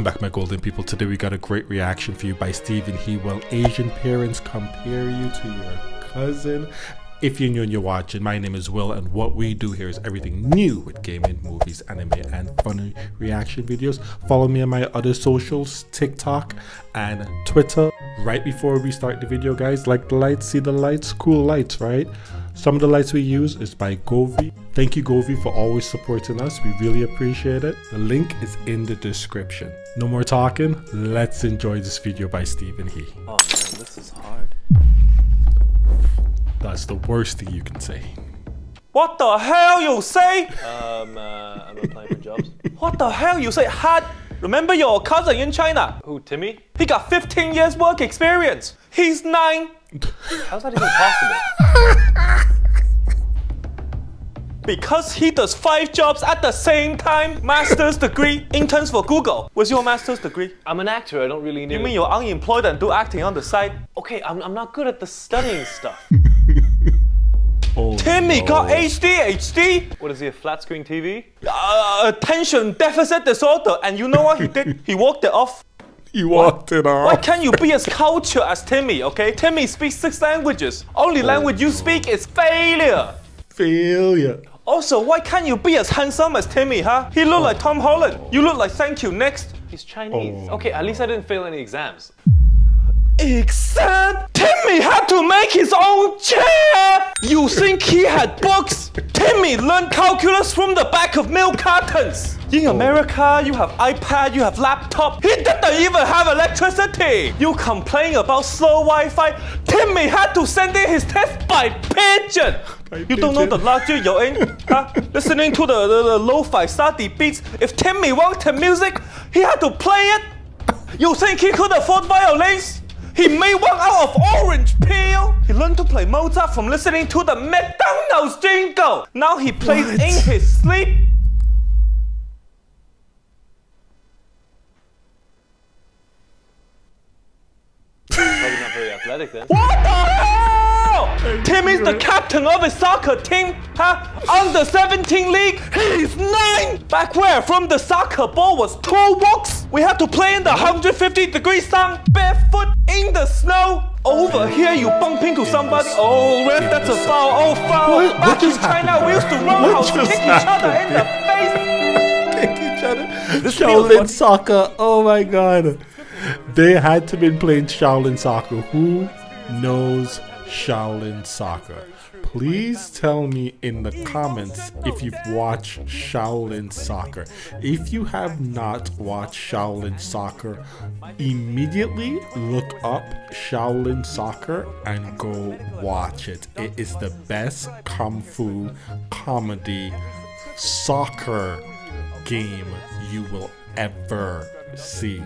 Welcome back, my golden people. Today we got a great reaction for you by Steven He. Will Asian parents compare you to your cousin? If you're new and you're watching, my name is Will, and what we do here is everything new with gaming, movies, anime, and funny reaction videos. Follow me on my other socials, TikTok and Twitter. Right before we start the video, guys, like the lights, see the lights, cool lights, right? Some of the lights we use is by Govee. Thank you, Govee, for always supporting us. We really appreciate it. The link is in the description. No more talking. Let's enjoy this video by Steven He. Oh man, this is hard. That's the worst thing you can say. What the hell you say? Um, uh, I'm applying for jobs. What the hell you say? Hard. Remember your cousin in China? Who, Timmy? He got 15 years work experience. He's nine. How's that even possible? Because he does five jobs at the same time. Master's degree, interns for Google. What's your master's degree? I'm an actor, I don't really need You mean you're unemployed and do acting on the side? Okay, I'm, I'm not good at the studying stuff. Oh, Timmy no. got HD? What is he, a flat screen TV? uh, attention deficit disorder, and you know what he did? He walked it off. He walked it off. Why can't you be as cultured as Timmy, okay? Timmy speaks six languages. Only language you speak is failure. Failure. Also, why can't you be as handsome as Timmy, huh? He look like Tom Holland. You look like Thank You Next. He's Chinese. Oh. Okay, at least I didn't fail any exams. Except Timmy had to make his own chair. You think he had books? Timmy learned calculus from the back of milk cartons. In America, you have iPad, you have laptop. He didn't even have electricity. You complain about slow Wi-Fi. Timmy had to send in his test by pigeon. You don't know the larger you're in, huh? Listening to the, the, the lo-fi study beats. If Timmy wanted music, he had to play it. You think he could afford violins? He made one out of orange peel. He learned to play Mozart from listening to the McDonald's jingle. Now he plays What? in his sleep. Probably not very athletic then. What the hell? Timmy's the captain of his soccer team, huh? Under 17 league, he's nine. Back where from the soccer ball was two walks. We had to play in the 150 degree sun, barefoot in the snow. Over here, you bump into somebody. Oh, ref, that's a foul. Oh, foul. What- what Back in China, happened we used to run house, kick each other in the face. Kick each other. feels Shaolin soccer. Oh my god. They had to been playing Shaolin soccer. Who knows Shaolin soccer? Please tell me in the comments if you've watched Shaolin soccer. If you have not watched Shaolin soccer, immediately look up Shaolin soccer and go watch it. It is the best kung fu comedy soccer game you will ever see.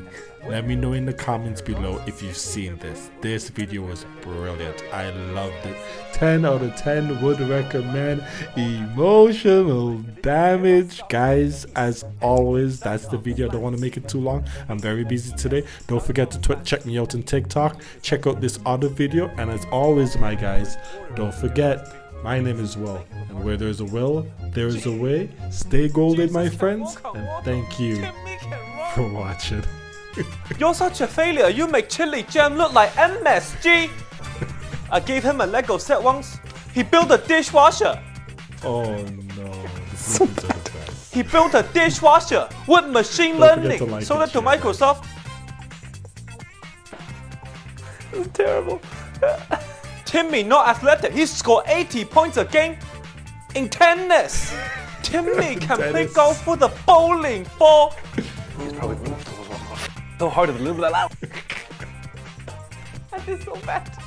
Let me know in the comments below if you've seen this. This video was brilliant. I loved it. 10 out of 10 would recommend. Emotional damage. Guys, as always, that's the video. I don't want to make it too long. I'm very busy today. Don't forget to check me out on TikTok. Check out this other video. And as always, my guys, don't forget my name is Will, and where there's a will, there is a way. Stay golden, my friends, and thank you. For watching. You're such a failure. You make Chili Jam look like MSG. I gave him a Lego set once. He built a dishwasher. Oh no, this is the best. He built a dishwasher with machine Don't learning. like Sold it to. Microsoft. It's terrible. Timmy, not athletic. He scored 80 points a game in tennis. Timmy can play golf with a bowling ball. He's probably so hard to live that out. I did so bad.